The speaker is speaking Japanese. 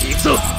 行くぞ。